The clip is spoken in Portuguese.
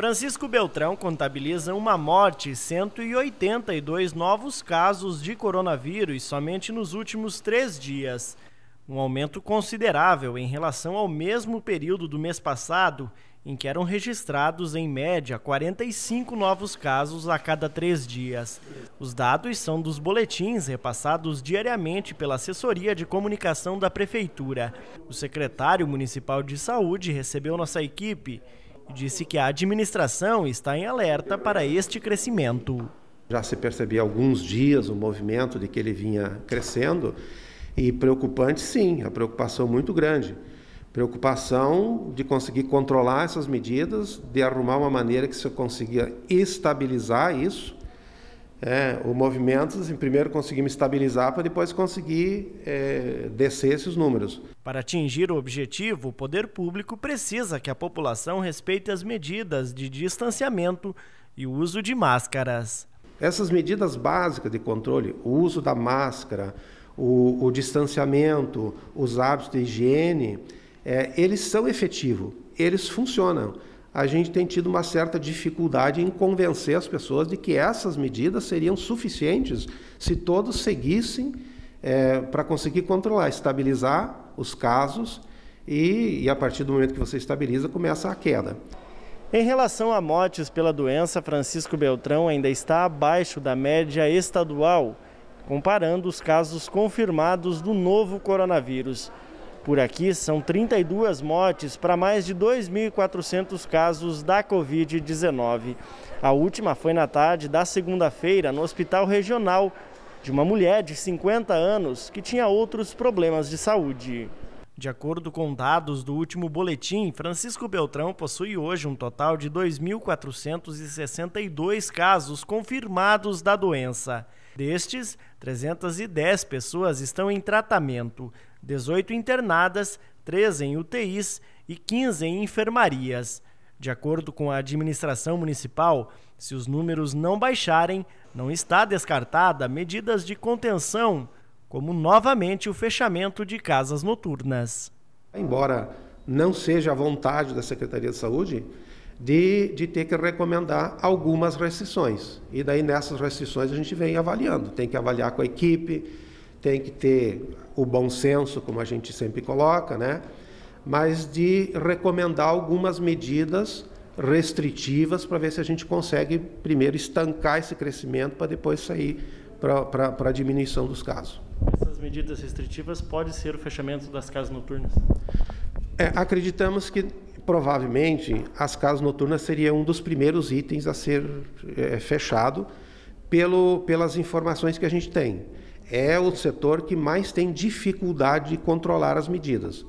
Francisco Beltrão contabiliza uma morte e 182 novos casos de coronavírus somente nos últimos três dias. Um aumento considerável em relação ao mesmo período do mês passado, em que eram registrados, em média, 45 novos casos a cada três dias. Os dados são dos boletins repassados diariamente pela assessoria de comunicação da Prefeitura. O secretário municipal de saúde recebeu nossa equipe disse que a administração está em alerta para este crescimento. Já se percebia há alguns dias o movimento de que ele vinha crescendo e preocupante, sim, a preocupação muito grande preocupação de conseguir controlar essas medidas, de arrumar uma maneira que se consiga estabilizar isso, é, o movimento, assim, primeiro conseguimos estabilizar para depois conseguir é, descer esses números. Para atingir o objetivo, o poder público precisa que a população respeite as medidas de distanciamento e o uso de máscaras. Essas medidas básicas de controle, o uso da máscara, o, o distanciamento, os hábitos de higiene, é, eles são efetivos, eles funcionam. A gente tem tido uma certa dificuldade em convencer as pessoas de que essas medidas seriam suficientes se todos seguissem é, para conseguir controlar, estabilizar os casos e, e, a partir do momento que você estabiliza, começa a queda. Em relação a mortes pela doença, Francisco Beltrão ainda está abaixo da média estadual, comparando os casos confirmados do novo coronavírus. Por aqui são 32 mortes para mais de 2.400 casos da Covid-19. A última foi na tarde da segunda-feira no Hospital Regional de uma mulher de 50 anos que tinha outros problemas de saúde. De acordo com dados do último boletim, Francisco Beltrão possui hoje um total de 2.462 casos confirmados da doença. Destes, 310 pessoas estão em tratamento, 18 internadas, 3 em UTIs e 15 em enfermarias. De acordo com a administração municipal, se os números não baixarem, não está descartada medidas de contenção, como novamente o fechamento de casas noturnas. Embora não seja a vontade da Secretaria de Saúde, de, de ter que recomendar algumas restrições. E daí nessas restrições a gente vem avaliando. Tem que avaliar com a equipe, tem que ter o bom senso, como a gente sempre coloca, né? mas de recomendar algumas medidas restritivas para ver se a gente consegue primeiro estancar esse crescimento para depois sair para a diminuição dos casos. Essas medidas restritivas pode ser o fechamento das casas noturnas? É, acreditamos que provavelmente as casas noturnas seriam um dos primeiros itens a ser é, fechado pelo, pelas informações que a gente tem. É o setor que mais tem dificuldade de controlar as medidas.